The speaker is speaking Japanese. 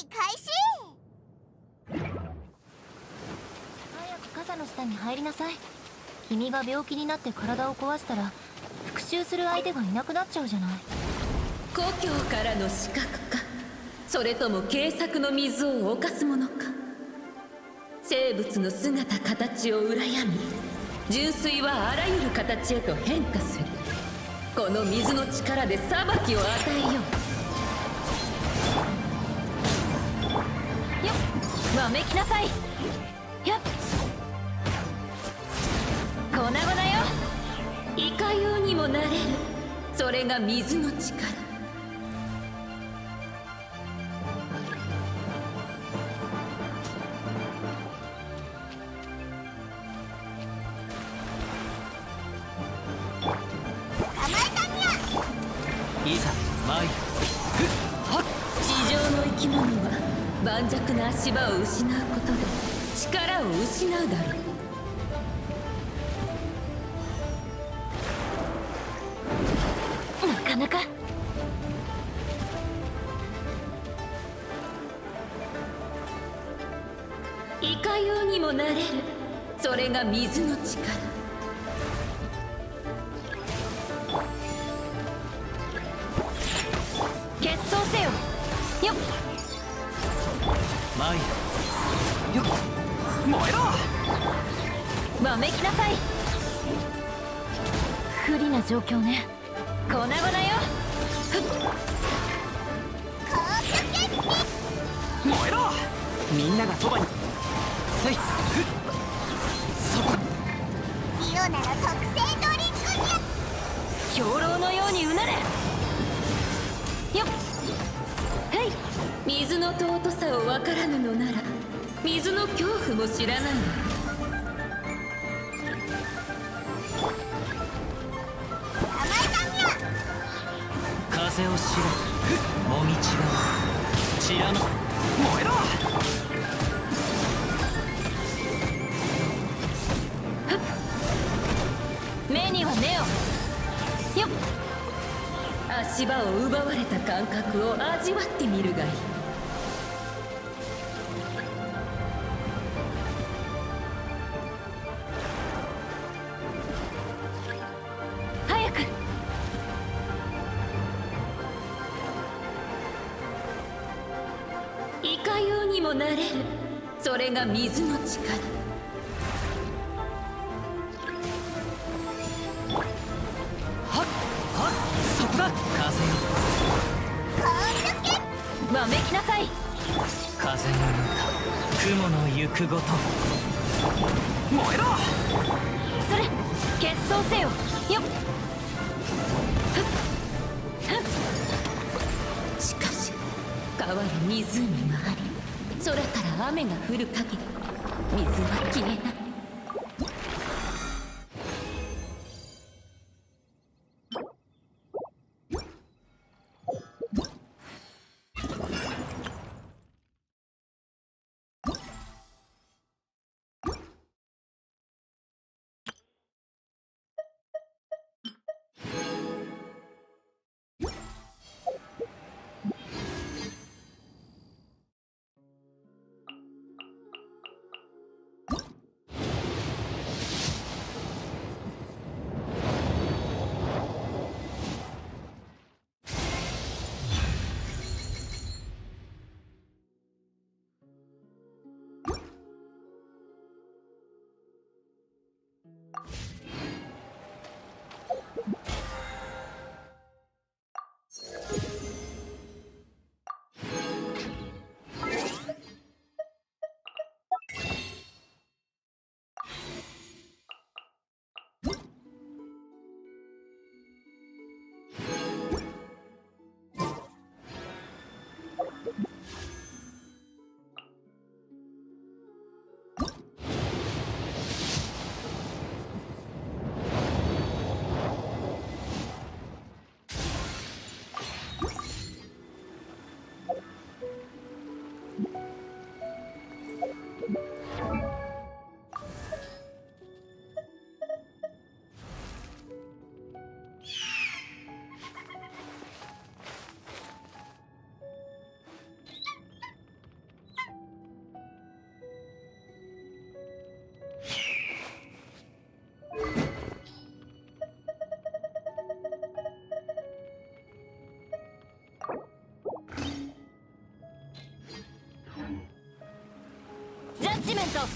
理開始。早く傘の下に入りなさい。君が病気になって体を壊したら復讐する相手がいなくなっちゃうじゃない。故郷からの死角か。それとも軽作の水を犯すものか。生物の姿形を羨み純粋はあらゆる形へと変化する。この水の力で裁きを与えようわめきなさい。やっ。粉々よ。いかようにもなれる。それが水の力。いざ参る。地上の生き物は盤石な足場を失うことで力を失うだろう。なかなか。いかようにもなれる。それが水の力。決闘せよ。よっ。参るよっ燃えろ！わめきなさい。不利な状況ね。粉々よ。燃えろ！みんながそばに。せい。ふっそこ。リオなら特製ドリンクにゃ。兵糧のようにうなれ。よっ水の尊さを分からぬのなら水の恐怖も知らない。わ風を知れふっもみちが。散らの燃えろ。目には目を。よっ。足場を奪われた感覚を味わってみるがいい早く。いかようにもなれる。それが水の力。はっはっそこだ。風よ。こうしけ。わめきなさい。風の歌雲の行くごと。燃えろ。それ決闘せよ。よっしかし川や湖があり空から雨が降る限り水は消えない。上